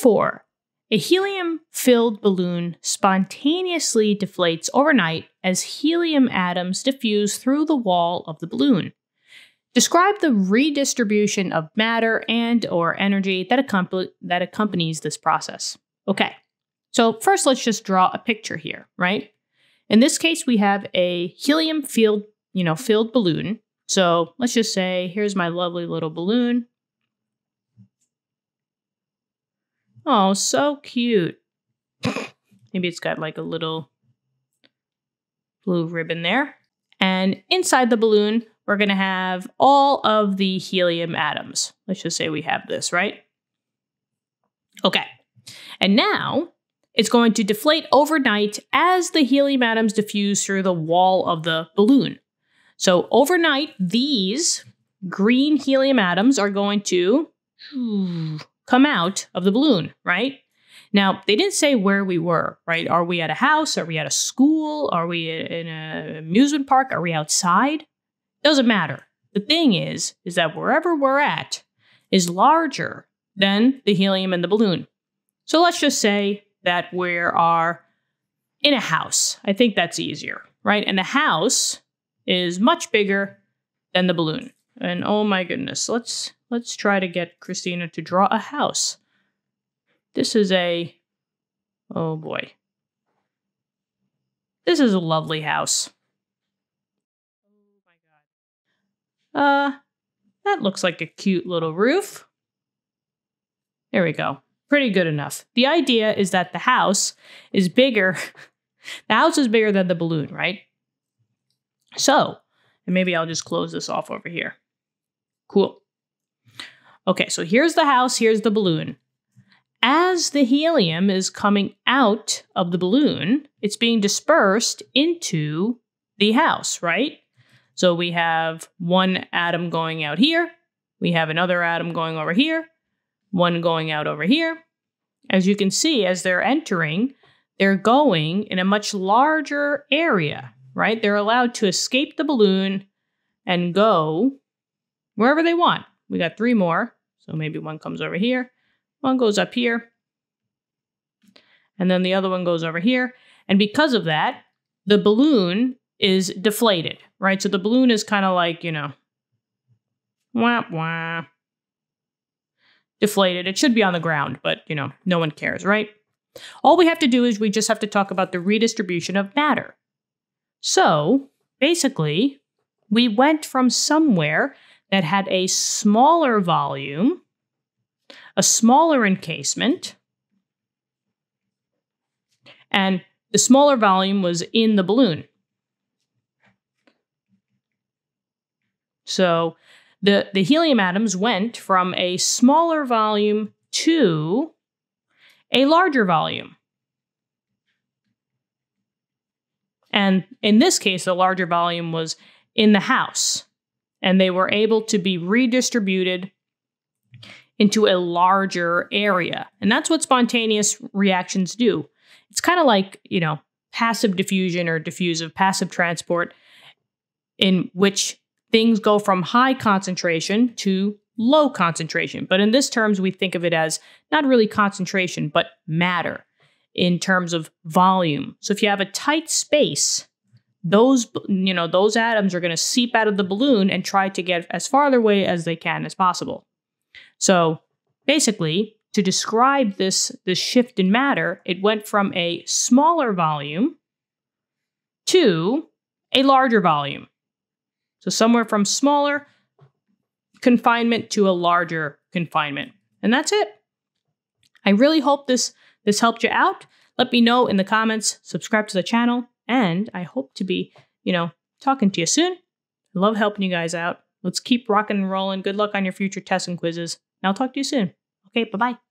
Therefore, a helium filled balloon spontaneously deflates overnight as helium atoms diffuse through the wall of the balloon. Describe the redistribution of matter and or energy that, accompany, that accompanies this process. Okay, so first let's just draw a picture here, right? In this case, we have a helium filled, you know, filled balloon. So let's just say, here's my lovely little balloon. Oh, so cute. Maybe it's got like a little blue ribbon there. And inside the balloon, we're going to have all of the helium atoms. Let's just say we have this, right? Okay. And now it's going to deflate overnight as the helium atoms diffuse through the wall of the balloon. So overnight, these green helium atoms are going to come out of the balloon, right? Now, they didn't say where we were, right? Are we at a house? Are we at a school? Are we in an amusement park? Are we outside? Doesn't matter. The thing is, is that wherever we're at is larger than the helium in the balloon. So let's just say that we are in a house. I think that's easier, right? And the house is much bigger than the balloon. And oh my goodness, let's let's try to get Christina to draw a house. This is a oh boy. This is a lovely house. Oh my god. Uh that looks like a cute little roof. There we go. Pretty good enough. The idea is that the house is bigger. the house is bigger than the balloon, right? So, and maybe I'll just close this off over here. Cool. Okay, so here's the house, here's the balloon. As the helium is coming out of the balloon, it's being dispersed into the house, right? So we have one atom going out here, we have another atom going over here, one going out over here. As you can see, as they're entering, they're going in a much larger area, right? They're allowed to escape the balloon and go wherever they want. We got three more. So maybe one comes over here, one goes up here, and then the other one goes over here. And because of that, the balloon is deflated, right? So the balloon is kind of like, you know, wah, wah, deflated. It should be on the ground, but, you know, no one cares, right? All we have to do is we just have to talk about the redistribution of matter. So basically, we went from somewhere that had a smaller volume, a smaller encasement, and the smaller volume was in the balloon. So the, the helium atoms went from a smaller volume to a larger volume. And in this case, the larger volume was in the house, and they were able to be redistributed into a larger area. And that's what spontaneous reactions do. It's kind of like, you know, passive diffusion or diffusive passive transport, in which things go from high concentration to low concentration. But in this terms, we think of it as not really concentration, but matter in terms of volume. So if you have a tight space, those you know those atoms are going to seep out of the balloon and try to get as far away as they can as possible. So basically, to describe this this shift in matter, it went from a smaller volume to a larger volume. So somewhere from smaller confinement to a larger confinement. And that's it. I really hope this this helped you out. Let me know in the comments, subscribe to the channel, and I hope to be, you know, talking to you soon. I love helping you guys out. Let's keep rocking and rolling. Good luck on your future tests and quizzes. And I'll talk to you soon. Okay, bye-bye.